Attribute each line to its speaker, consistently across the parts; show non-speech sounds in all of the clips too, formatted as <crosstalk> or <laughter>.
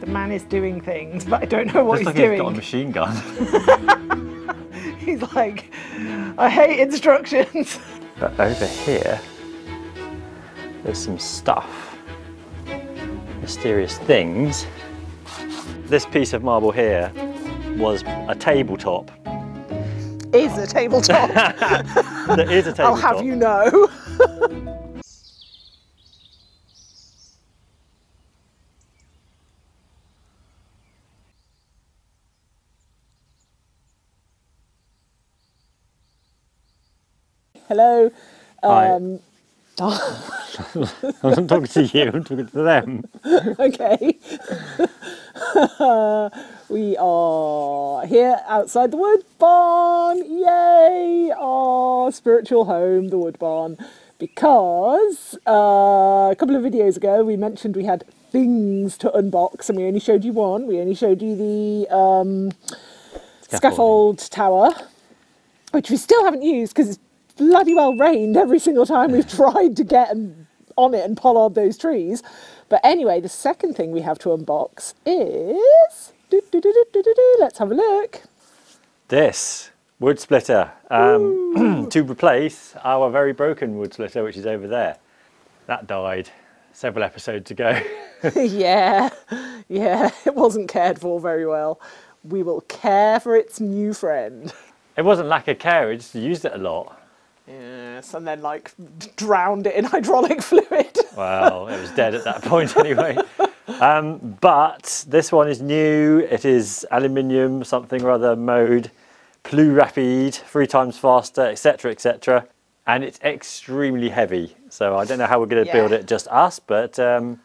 Speaker 1: The man is doing things, <laughs> but I don't know what
Speaker 2: Looks like
Speaker 1: he's
Speaker 2: he's got a machine gun. <laughs>
Speaker 1: He's like, I hate instructions. <laughs>
Speaker 2: But over here, there's some stuff. Mysterious things. This piece of marble here was a tabletop.
Speaker 1: Is a tabletop.
Speaker 2: There is a tabletop.
Speaker 1: I'll have you know. Hello. Um, <laughs>
Speaker 2: I'm not talking to you, I'm talking to them. <laughs>
Speaker 1: okay. <laughs> we are here outside the wood barn. Yay! Our spiritual home, the wood barn. Because uh, a couple of videos ago we mentioned we had things to unbox and we only showed you one. We only showed you the um, scaffold tower, which we still haven't used because it's bloody well rained every single time we've <laughs> tried to get and on it and pollard those trees. But anyway, the second thing we have to unbox is. doo, doo, doo. Let's have a look.
Speaker 2: This wood splitter um, <clears throat> to replace our very broken wood splitter, which is over there. That died several episodes ago. <laughs> <laughs>
Speaker 1: yeah, yeah, it wasn't cared for very well. We will care for its new friend.
Speaker 2: it wasn't lack of care, we just used it a lot.
Speaker 1: Yes, and then like drowned it in <laughs> hydraulic fluid. <laughs>
Speaker 2: Well, it was dead at that point anyway. Um, but this one is new. It is aluminium something or other mode, plus rapide, three times faster, etc., etc. And it's extremely heavy. So I don't know how we're going to build it, just us. But um,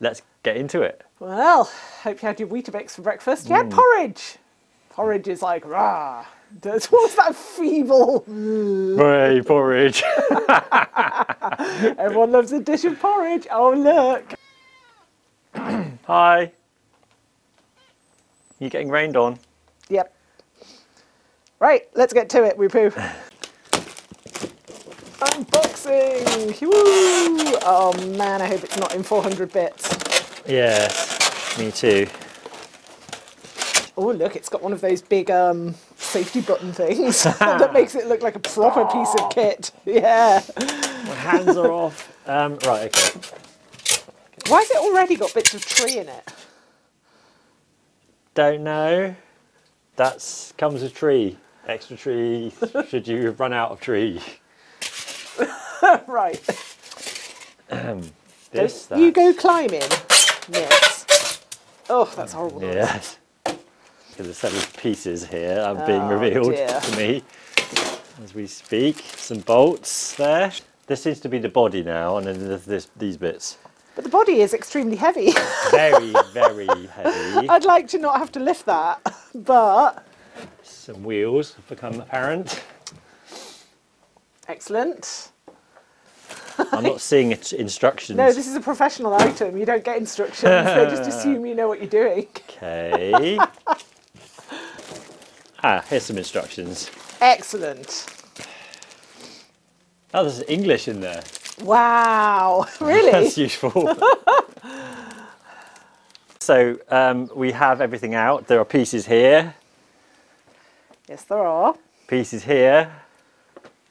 Speaker 2: let's get into it.
Speaker 1: Well, hope you had your Weetabix for breakfast. You had porridge. Porridge is like rah. <laughs> What was that feeble?
Speaker 2: Hooray, porridge! <laughs>
Speaker 1: Everyone loves a dish of porridge. Oh look. <clears throat>
Speaker 2: Hi. You getting rained on?
Speaker 1: Yep. Right, let's get to it, Woo-poo. Unboxing! Woo! Oh man, I hope it's not in 400 bits.
Speaker 2: Yes, me too.
Speaker 1: Oh look, it's got one of those big um, safety button things <laughs> <laughs> that makes it look like a proper piece of kit. <laughs> Yeah.
Speaker 2: My hands are off. Um, right, okay.
Speaker 1: Why has it already got bits of tree in it?
Speaker 2: Don't know. That's comes with tree. Extra tree. should you run out of tree?
Speaker 1: right.
Speaker 2: This.
Speaker 1: you go climbing. Yes. Oh, that's horrible. noise.
Speaker 2: Yes. There's several pieces here are being
Speaker 1: Oh,
Speaker 2: revealed
Speaker 1: dear.
Speaker 2: to me as we speak. Some bolts there. This seems to be the body now, and then there's this, these bits.
Speaker 1: But the body is extremely heavy. <laughs>
Speaker 2: Very, very heavy.
Speaker 1: I'd like to not have to lift that, but
Speaker 2: Some wheels have become apparent.
Speaker 1: excellent.
Speaker 2: I'm not seeing it, instructions. <laughs>
Speaker 1: No, this is a professional item. You don't get instructions. they just assume you know what you're doing. <laughs>
Speaker 2: Okay. Ah, here's some instructions.
Speaker 1: Excellent.
Speaker 2: Oh, there's English in there.
Speaker 1: Wow. <laughs> Really?
Speaker 2: That's useful. <laughs> so um, we have everything out. There are pieces here,
Speaker 1: yes, there are.
Speaker 2: pieces here,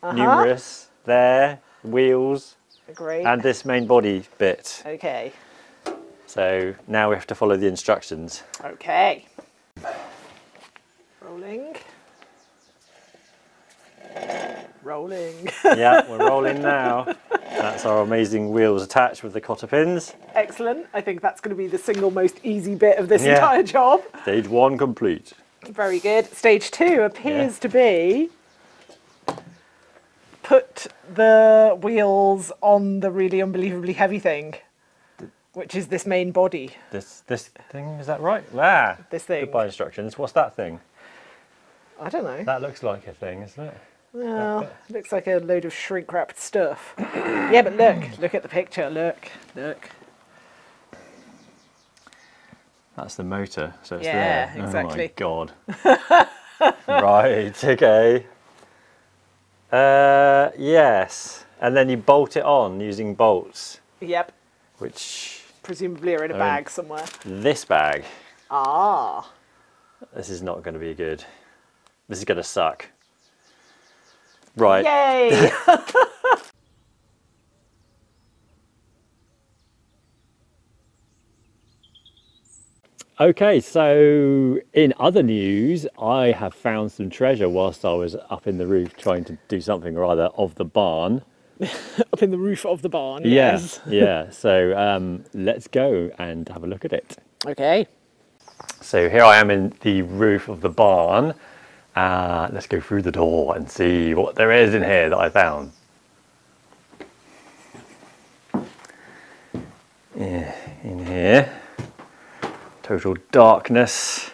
Speaker 1: Uh-huh.
Speaker 2: numerous there, wheels,
Speaker 1: Great.
Speaker 2: and this main body bit.
Speaker 1: okay.
Speaker 2: So now we have to follow the instructions.
Speaker 1: Okay. Rolling. Rolling. <laughs>
Speaker 2: yeah, we're rolling now. That's our amazing wheels attached with the cotter pins.
Speaker 1: Excellent. I think that's going to be the single most easy bit of this
Speaker 2: Yeah.
Speaker 1: entire job.
Speaker 2: Stage one complete.
Speaker 1: Very good. Stage two appears
Speaker 2: Yeah.
Speaker 1: to be put the wheels on the really unbelievably heavy thing, which is this main body.
Speaker 2: This this thing is that right? Ah,
Speaker 1: This thing.
Speaker 2: Goodbye instructions. What's that thing?
Speaker 1: I don't know.
Speaker 2: That looks like a thing, isn't it?
Speaker 1: Well, it looks like a load of shrink wrapped stuff. <clears throat> yeah, but look, look at the picture. Look, look.
Speaker 2: That's the motor, so it's
Speaker 1: Yeah,
Speaker 2: there.
Speaker 1: exactly.
Speaker 2: Oh my god. <laughs> right, okay. Uh, yes, and then you bolt it on using bolts,
Speaker 1: Yep.
Speaker 2: which
Speaker 1: presumably are in a
Speaker 2: mean-
Speaker 1: bag somewhere.
Speaker 2: This bag.
Speaker 1: Ah.
Speaker 2: This is not going to be good. This is going to suck. Right.
Speaker 1: Yay! <laughs>
Speaker 2: Okay, so in other news, I have found some treasure whilst I was up in the roof trying to do something or other of the barn. <laughs>
Speaker 1: Up in the roof of the barn.
Speaker 2: Yes, yeah. So um, let's go and have a look at it.
Speaker 1: Okay.
Speaker 2: So here I am in the roof of the barn. Uh, let's go through the door and see what there is in here that I found. Yeah, in here, total darkness.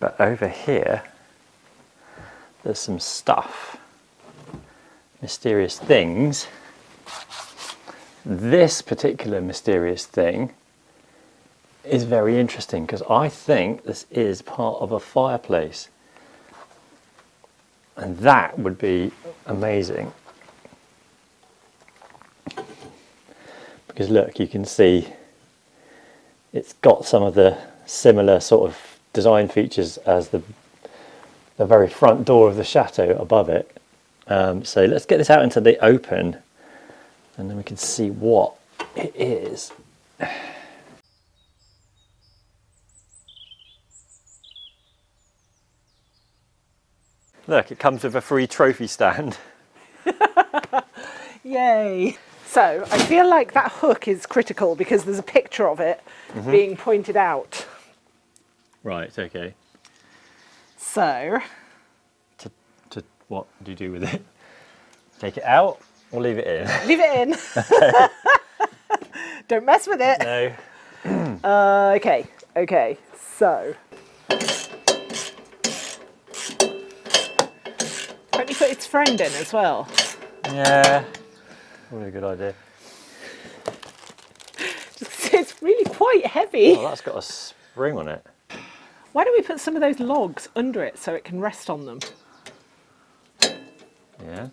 Speaker 2: But over here, there's some stuff, mysterious things. This particular mysterious thing is very interesting because I think this is part of a fireplace. And that would be amazing. Because look, you can see it's got some of the similar sort of design features as the the very front door of the chateau above it. Um, so let's get this out into the open and then we can see what it is. Look, it comes with a free trophy stand. <laughs>
Speaker 1: Yay. So I feel like that hook is critical because there's a picture of it being pointed out.
Speaker 2: Right, okay.
Speaker 1: So
Speaker 2: To, to what do you do with it? Take it out or leave it in? <laughs>
Speaker 1: leave it in. <laughs> Don't mess with it.
Speaker 2: no. <clears throat>
Speaker 1: Uh, okay, okay. So. Can't you put its friend in as well?
Speaker 2: Yeah. Probably a good idea. <laughs>
Speaker 1: It's really quite heavy.
Speaker 2: Oh, that's got a spring on it.
Speaker 1: Why don't we put some of those logs under it so it can rest on them?
Speaker 2: Yeah.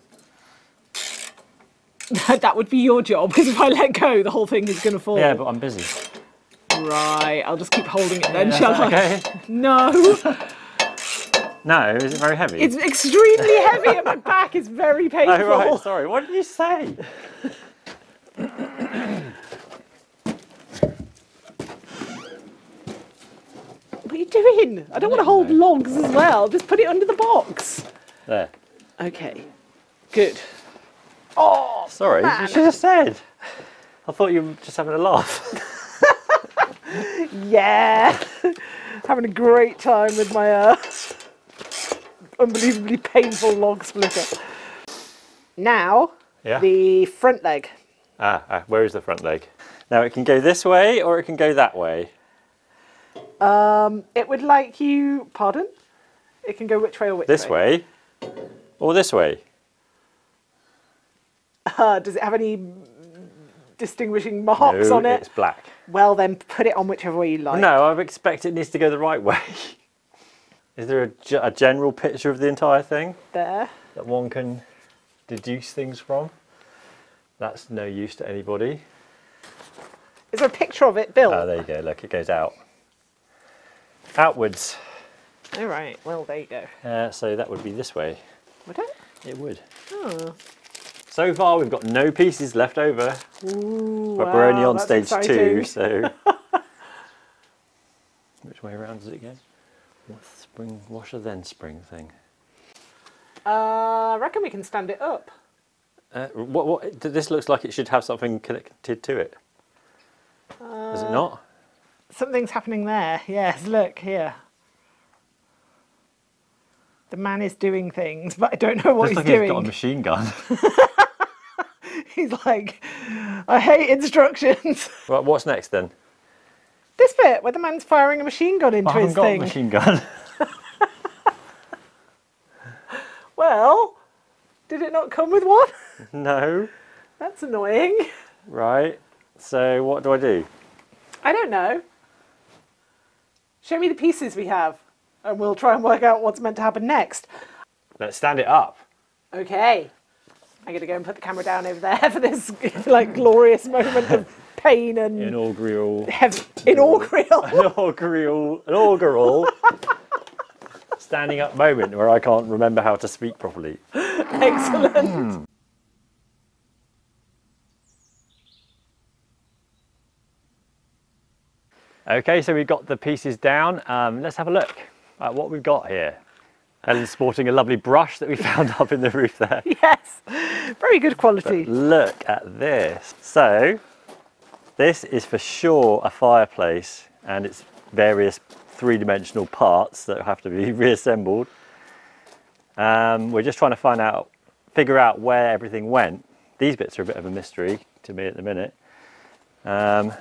Speaker 2: <laughs>
Speaker 1: that would be your job because if I let go, the whole thing is going to fall.
Speaker 2: Yeah, but I'm busy.
Speaker 1: Right, I'll just keep holding it then, shall I?
Speaker 2: Okay.
Speaker 1: No,
Speaker 2: No, is it very heavy?
Speaker 1: it's extremely heavy and my <laughs> back is very painful.
Speaker 2: Oh, right, sorry. What did you say?
Speaker 1: What are you doing? I don't want to hold logs as well. Just put it under the box.
Speaker 2: There.
Speaker 1: Okay, good. Oh,
Speaker 2: Sorry,
Speaker 1: man.
Speaker 2: you should have said. I thought you were just having a laugh. <laughs>
Speaker 1: Yeah, <laughs> having a great time with my uh, unbelievably painful log splitter. Now,
Speaker 2: Yeah.
Speaker 1: the front leg.
Speaker 2: Ah, ah, where is the front leg? Now it can go this way or it can go that way.
Speaker 1: Um, it would like you. Pardon? It can go which way or which
Speaker 2: This way or this way. <laughs>
Speaker 1: Uh, does it have any distinguishing marks
Speaker 2: no,
Speaker 1: on it?
Speaker 2: it's black.
Speaker 1: Well, then put it on whichever way you like.
Speaker 2: No, I expect it needs to go the right way. <laughs> Is there a, a general picture of the entire thing
Speaker 1: There.
Speaker 2: that one can deduce things from? That's no use to anybody.
Speaker 1: Is there a picture of it, Bill?
Speaker 2: Oh, there you go. Look, it goes out. Outwards.
Speaker 1: All right. Well, there you go.
Speaker 2: Uh, so that would be this way.
Speaker 1: Would it?
Speaker 2: It would.
Speaker 1: Oh.
Speaker 2: So far, we've got no pieces left over,
Speaker 1: Ooh,
Speaker 2: but we're only on stage two. So, <laughs> which way around does it go? Spring washer then spring thing?
Speaker 1: Uh, I reckon we can stand it up.
Speaker 2: Uh, what, what? This looks like it should have something connected to it. Does
Speaker 1: Uh,
Speaker 2: it not?
Speaker 1: Something's happening there. Yes, look here. The man is doing things, but I don't know what
Speaker 2: Looks
Speaker 1: he's
Speaker 2: like
Speaker 1: doing.
Speaker 2: it's got a machine gun. <laughs>
Speaker 1: He's like, I hate instructions.
Speaker 2: right, what's next then?
Speaker 1: this bit where the man's firing a machine gun into
Speaker 2: I haven't
Speaker 1: his
Speaker 2: got
Speaker 1: thing.
Speaker 2: a machine gun. <laughs>
Speaker 1: Well, did it not come with one? <laughs>
Speaker 2: no.
Speaker 1: That's annoying.
Speaker 2: Right. So what do I do?
Speaker 1: I don't know. Show me the pieces we have, and we'll try and work out what's meant to happen next.
Speaker 2: Let's stand it up.
Speaker 1: Okay. I'm going to go and put the camera down over there <laughs> for this like glorious moment of pain and
Speaker 2: Inaugural.
Speaker 1: heavy inaugural. <laughs>
Speaker 2: Inaugural. Inaugural. Standing up moment where I can't remember how to speak properly. <laughs>
Speaker 1: Excellent.
Speaker 2: Okay, so we've got the pieces down. Um, let's have a look at what we've got here. Helen's sporting a lovely brush that we <laughs> found up in the roof there.
Speaker 1: Yes, very good quality.
Speaker 2: Look at this. So, this is for sure a fireplace and its various three-dimensional parts that have to be <laughs> reassembled. Um, we're just trying to find out, figure out where everything went. These bits are a bit of a mystery to me at the minute. Um,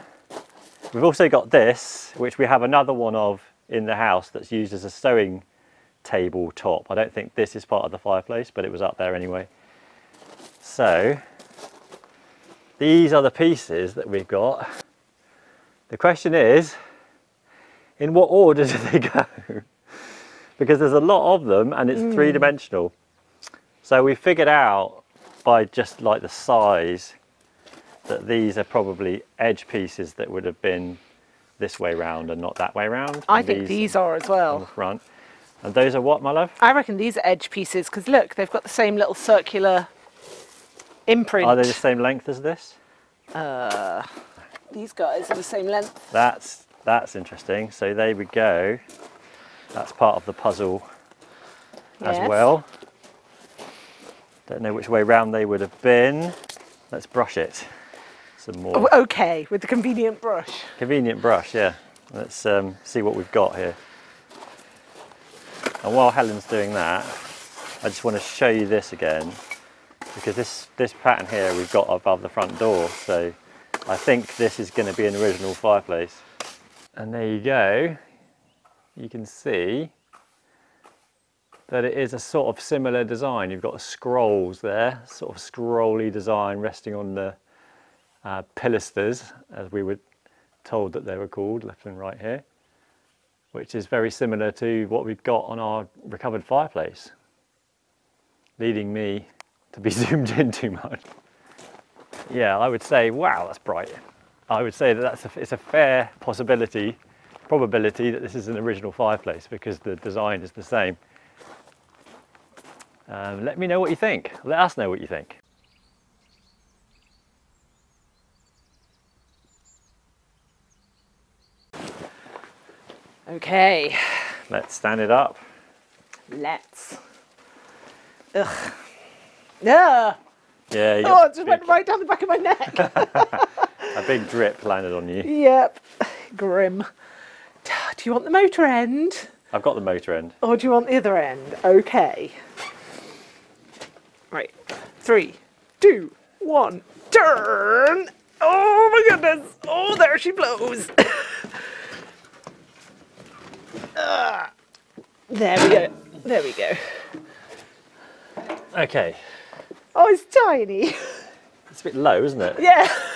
Speaker 2: we've also got this, which we have another one of in the house that's used as a sewing table top. I don't think this is part of the fireplace, but it was up there anyway. So, these are the pieces that we've got. The question is, in what order <laughs> do they go? because there's a lot of them and it's hmm. three dimensional. So we figured out by just like the size that these are probably edge pieces that would have been this way round and not that way round.
Speaker 1: I think these are as
Speaker 2: on the
Speaker 1: well.
Speaker 2: front. And those are what, my love?
Speaker 1: I reckon these are edge pieces because look, they've got the same little circular imprint.
Speaker 2: Are they the same length as this?
Speaker 1: Uh, these guys are the same length.
Speaker 2: That's that's interesting. So there we go. That's part of the puzzle as well. Don't know which way round they would have been. Let's brush it some more.
Speaker 1: Oh, okay, with the convenient brush.
Speaker 2: Convenient brush, yeah. Let's um, see what we've got here. And while Helen's doing that, I just want to show you this again because this this pattern here we've got above the front door. So I think this is going to be an original fireplace. And there you go. You can see that it is a sort of similar design. You've got scrolls there, sort of scrolly design resting on the uh, pilasters, as we were told that they were called, left and right here, which is very similar to what we've got on our recovered fireplace, leading me to be <laughs> zoomed in too much. Yeah, I would say, wow, that's bright. I would say that that's a, it's a fair possibility, probability that this is an original fireplace because the design is the same. Um, let me know what you think. Let us know what you think.
Speaker 1: Okay,
Speaker 2: Let's stand it up.
Speaker 1: let's. Ugh. Yeah.
Speaker 2: Yeah,
Speaker 1: Oh, it just went right down the back of my neck. <laughs>
Speaker 2: a big drip landed on you.
Speaker 1: yep. Grim. Do you want the motor end
Speaker 2: I've got the motor end.
Speaker 1: or do you want the other end? Okay. Right. Three, two, one, turn. Oh my goodness. Oh, there she blows. <coughs> Ah. there we go. There we go.
Speaker 2: Okay,
Speaker 1: Oh, it's tiny.
Speaker 2: it's a bit low, isn't it?
Speaker 1: Yeah. <laughs>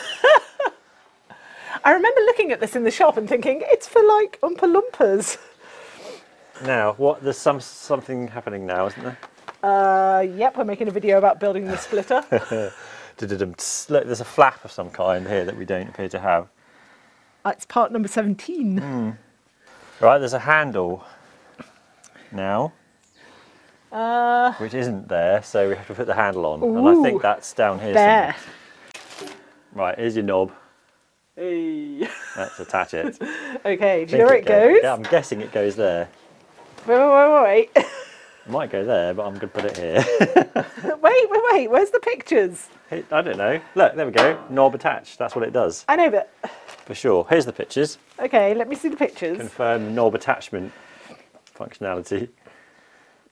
Speaker 1: I remember looking at this in the shop and thinking it's for like Oompa Loompas.
Speaker 2: Now, what? There's some something happening now, isn't there?
Speaker 1: Uh, yep, we're making a video about building the splitter. <laughs>
Speaker 2: Look, there's a flap of some kind here that we don't appear to have.
Speaker 1: Uh, it's part number 17.
Speaker 2: Right, there's a handle now,
Speaker 1: Uh,
Speaker 2: which isn't there, so we have to put the handle on, and I think that's down here.
Speaker 1: there.
Speaker 2: somewhere. Right, here's your knob.
Speaker 1: Hey.
Speaker 2: Let's attach it. <laughs>
Speaker 1: Okay, do you know where it
Speaker 2: go-
Speaker 1: goes?
Speaker 2: Yeah, I'm guessing it goes there.
Speaker 1: Wait, wait, wait, wait.
Speaker 2: Might go there, but I'm going to put it here. <laughs>
Speaker 1: wait, wait, wait. Where's the pictures?
Speaker 2: Hey, I don't know. Look, there we go. Knob attached. That's what it does,
Speaker 1: I know, but
Speaker 2: for sure. Here's the pictures.
Speaker 1: okay, let me see the pictures.
Speaker 2: Confirm knob attachment functionality.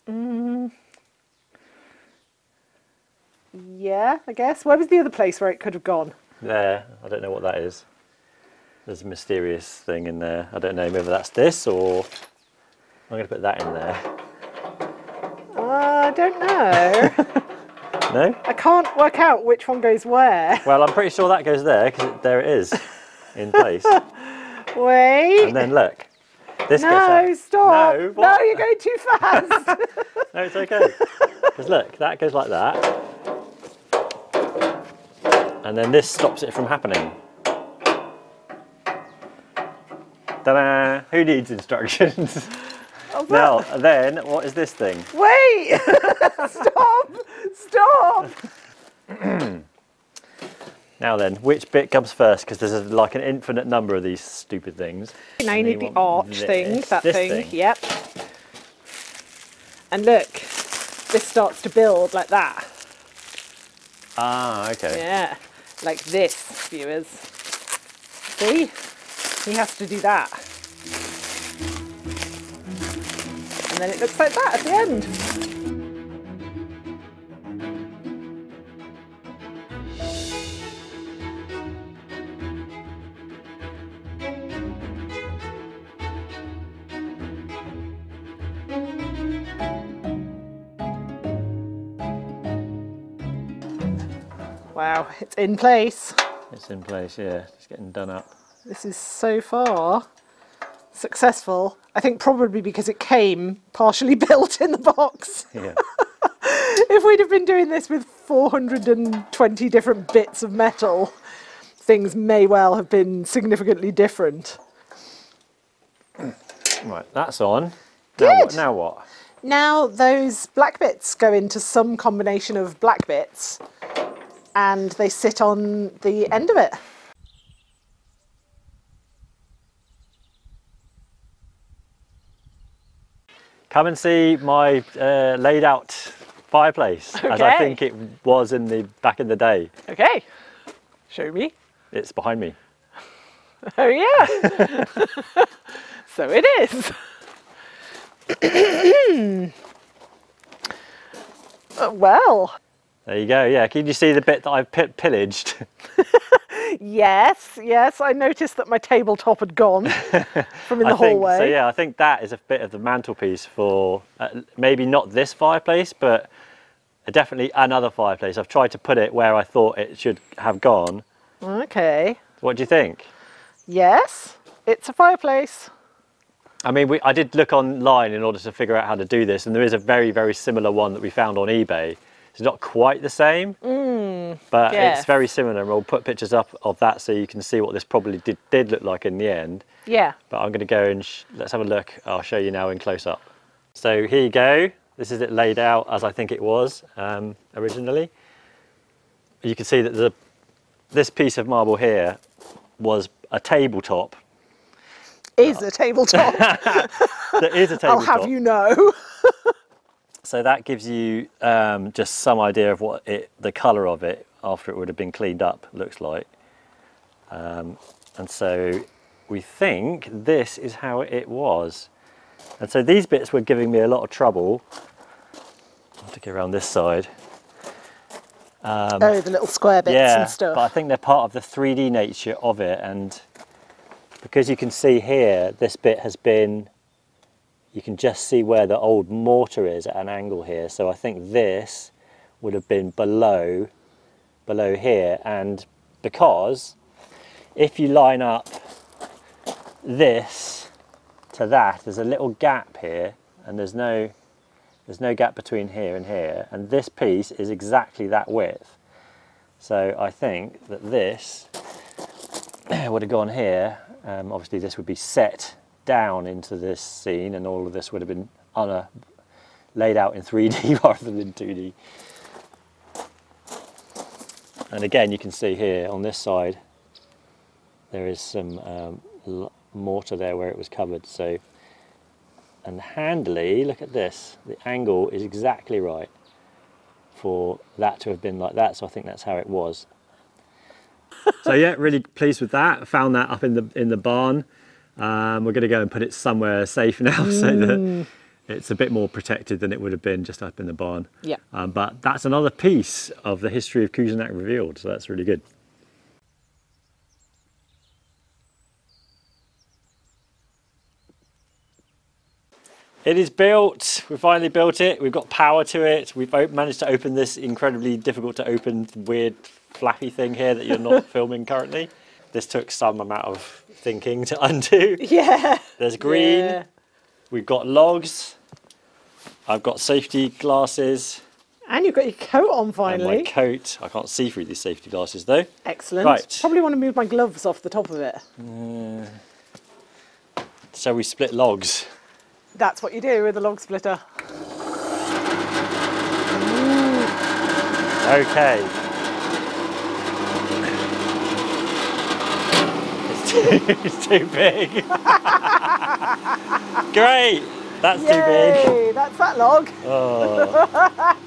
Speaker 2: Mm.
Speaker 1: Yeah, I guess. Where was the other place where it could have gone?
Speaker 2: There, I don't know what that is. There's a mysterious thing in there. I don't know whether that's this or I'm going to put that in there.
Speaker 1: Uh, I don't know. <laughs>
Speaker 2: No?
Speaker 1: I can't work out which one goes where.
Speaker 2: Well, I'm pretty sure that goes there because there it is in place. <laughs>
Speaker 1: Wait.
Speaker 2: and then look, this
Speaker 1: no, stop.
Speaker 2: No,
Speaker 1: No, you're going too fast. <laughs>
Speaker 2: No, it's okay. Because look, that goes like that. And then this stops it from happening. Ta-da! Who needs instructions? <laughs>
Speaker 1: Oh,
Speaker 2: now, then, what is this thing?
Speaker 1: Wait! <laughs> Stop! Stop! <clears throat>
Speaker 2: Now then, which bit comes first? Because there's a, like an infinite number of these stupid things.
Speaker 1: Now you need the arch thing, that
Speaker 2: this
Speaker 1: thing. Yep. And look, this starts to build like that.
Speaker 2: Ah, okay.
Speaker 1: Yeah, like this, viewers. See? He has to do that. And then it looks like that at the end. Wow, it's in place.
Speaker 2: It's in place, yeah. It's getting done up.
Speaker 1: This is so far successful. I think probably because it came partially <laughs> built in the box.
Speaker 2: Yeah. <laughs>
Speaker 1: If we'd have been doing this with 420 different bits of metal, things may well have been significantly different.
Speaker 2: right, that's on. Now what?
Speaker 1: Good.
Speaker 2: Now what?
Speaker 1: Now those black bits go into some combination of black bits and they sit on the end of it.
Speaker 2: Come and see my uh, laid out fireplace, as I think it was in the back in the day.
Speaker 1: Okay, show me.
Speaker 2: It's behind me. <laughs>
Speaker 1: Oh yeah. <laughs> so it is. <coughs> Uh, well,
Speaker 2: There you go. Yeah, can you see the bit that I've pillaged? <laughs>
Speaker 1: yes, yes. I noticed that my tabletop had gone <laughs> from in the
Speaker 2: I think,
Speaker 1: hallway.
Speaker 2: So yeah, I think that is a bit of the mantelpiece for uh, maybe not this fireplace, but definitely another fireplace. I've tried to put it where I thought it should have gone.
Speaker 1: Okay.
Speaker 2: What do you think?
Speaker 1: Yes, it's a fireplace.
Speaker 2: I mean, we, I did look online in order to figure out how to do this, and there is a very, very similar one that we found on eBay. It's not quite the same, but
Speaker 1: yes.
Speaker 2: it's very similar. And we'll put pictures up of that so you can see what this probably did, did look like in the end.
Speaker 1: Yeah.
Speaker 2: But I'm going to go and sh- let's have a look. I'll show you now in close up. So here you go. This is it laid out as I think it was um, originally. You can see that the this piece of marble here was a tabletop.
Speaker 1: Is a tabletop. <laughs>
Speaker 2: There is a <laughs>
Speaker 1: I'll have you know. <laughs>
Speaker 2: So that gives you um, just some idea of what it, the colour of it after it would have been cleaned up looks like. Um, and so we think this is how it was. And so these bits were giving me a lot of trouble. I have to go around this side.
Speaker 1: oh, the little square bits
Speaker 2: yeah,
Speaker 1: and stuff.
Speaker 2: but I think they're part of the 3D nature of it. And because you can see here, this bit has been, you can just see where the old mortar is at an angle here. So I think this would have been below, below here. And because if you line up this to that, there's a little gap here and there's no, there's no gap between here and here. And this piece is exactly that width. So I think that this <clears throat> would have gone here. Um, obviously, this would be set down into this scene, and all of this would have been on a, laid out in 3D <laughs> rather than 2D. And again, you can see here on this side, there is some um, mortar there where it was covered. So, and handily, look at this. The angle is exactly right for that to have been like that. So I think that's how it was. so yeah, really pleased with that. Found that up in the in the barn. Um, we're going to go and put it somewhere safe now, <laughs> so that it's a bit more protected than it would have been just up in the barn.
Speaker 1: Yeah.
Speaker 2: Um, but that's another piece of the history of Kuzenak revealed. So that's really good. It is built. We finally built it. We've got power to it. We've managed to open this incredibly difficult to open weird flappy thing here that you're not <laughs> filming currently. This took some amount of thinking to undo.
Speaker 1: yeah.
Speaker 2: There's green.
Speaker 1: Yeah.
Speaker 2: We've got logs. I've got safety glasses
Speaker 1: And you've got your coat on finally.
Speaker 2: and my coat. I can't see through these safety glasses though.
Speaker 1: Excellent.
Speaker 2: Right.
Speaker 1: Probably want to move my gloves off the top of it.
Speaker 2: Uh, shall we split logs?
Speaker 1: That's what you do with a log splitter.
Speaker 2: Okay. <laughs> It's too, big. <laughs> Great. That's too big.
Speaker 1: Yay! That's that log.
Speaker 2: Oh. <laughs>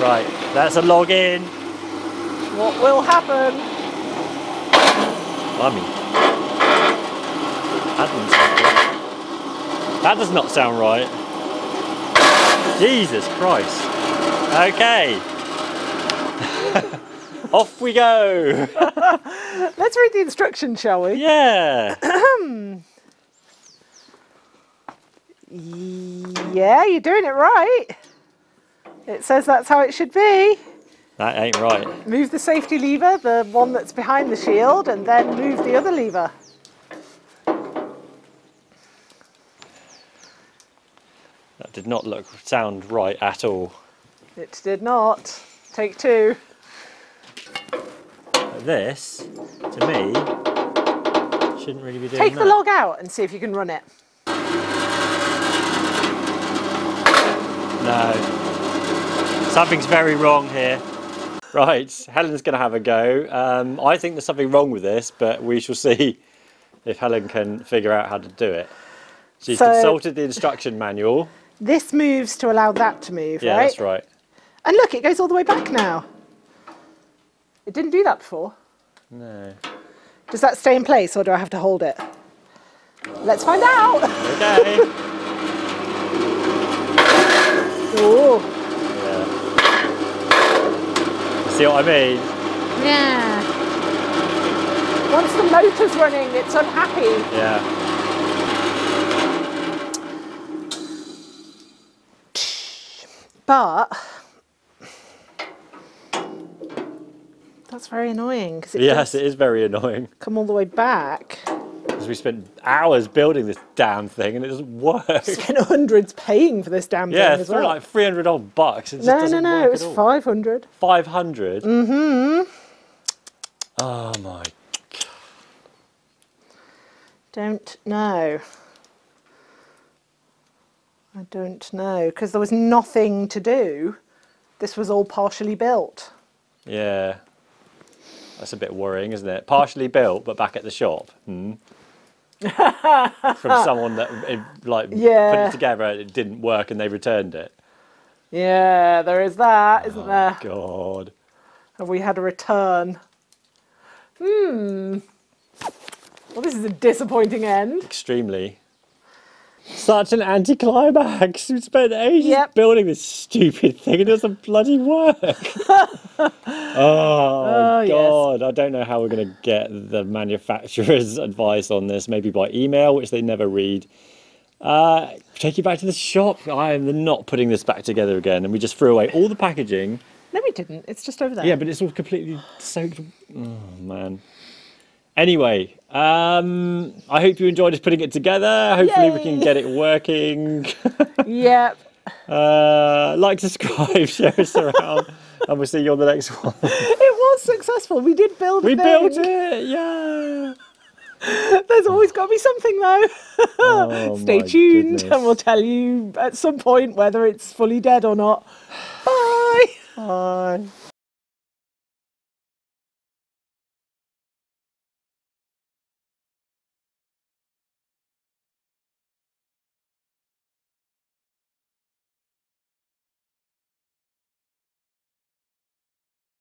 Speaker 2: right, that's a log in.
Speaker 1: What will happen?
Speaker 2: Mummy. That doesn't sound good. That does not sound right. Jesus Christ. Okay. Off we go. <laughs>
Speaker 1: Let's read the instructions, shall we?
Speaker 2: Yeah. <clears throat>
Speaker 1: Yeah, you're doing it right. It says that's how it should be.
Speaker 2: That ain't right.
Speaker 1: Move the safety lever, the one that's behind the shield, and then move the other lever.
Speaker 2: That did not look sound right at all.
Speaker 1: It did not. Take two.
Speaker 2: This, to me, shouldn't really be doing
Speaker 1: Take the
Speaker 2: that.
Speaker 1: log out and see if you can run it.
Speaker 2: No. Something's very wrong here. Right, Helen's going to have a go. Um, I think there's something wrong with this, but we shall see <laughs> if Helen can figure out how to do it. She's
Speaker 1: So-
Speaker 2: consulted the instruction manual.
Speaker 1: This moves to allow that to move,
Speaker 2: Yeah,
Speaker 1: right?
Speaker 2: that's right.
Speaker 1: And look, it goes all the way back now. It didn't do that before.
Speaker 2: No.
Speaker 1: Does that stay in place or do I have to hold it? Let's find out.
Speaker 2: Okay. <laughs>
Speaker 1: Ooh.
Speaker 2: yeah. See what I mean?
Speaker 1: Yeah. Once the motor's running, it's unhappy.
Speaker 2: Yeah.
Speaker 1: But that's very annoying it
Speaker 2: Yes, it is very annoying
Speaker 1: come all the way back.
Speaker 2: because we spent hours building this damn thing and it doesn't work. <laughs>
Speaker 1: Spent hundreds paying for this damn
Speaker 2: Yeah,
Speaker 1: thing as well.
Speaker 2: like 300 odd bucks. It just
Speaker 1: no, no, no, it was five hundred.
Speaker 2: 500? Mm-hmm. Oh my. God.
Speaker 1: Don't know. I don't know because there was nothing to do. This was all partially built.
Speaker 2: Yeah. That's a bit worrying, isn't it? Partially built, but back at the shop. Hmm. <laughs> From someone that eh, like put it together, it didn't work, and they returned it.
Speaker 1: Yeah, there is that, isn't there?
Speaker 2: God.
Speaker 1: Have we had a return? Hmm. Well, this is a disappointing end.
Speaker 2: Extremely. Such an anticlimax. <laughs> We spent ages
Speaker 1: Yep.
Speaker 2: building this stupid thing, and it doesn't bloody work. <laughs> oh,
Speaker 1: yes.
Speaker 2: God! I don't know how we're going to get the manufacturer's <laughs> advice on this. Maybe by email, which they never read. Uh, take it back to the shop. I am not putting this back together again, and we just threw away all the packaging.
Speaker 1: No, we didn't. It's just over there.
Speaker 2: Yeah, but it's all completely soaked. Oh man. Anyway, um, I hope you enjoyed us putting it together. Hopefully, we can get it working. <laughs>
Speaker 1: Yep.
Speaker 2: uh, like, subscribe, <laughs> share us around, and we'll see you on the next one.
Speaker 1: It was successful. We did build.
Speaker 2: we built it, yeah.
Speaker 1: There's always got to be something though.
Speaker 2: Oh, <laughs>
Speaker 1: Stay tuned,
Speaker 2: goodness.
Speaker 1: and we'll tell you at some point whether it's fully dead or not. Bye.
Speaker 2: Bye.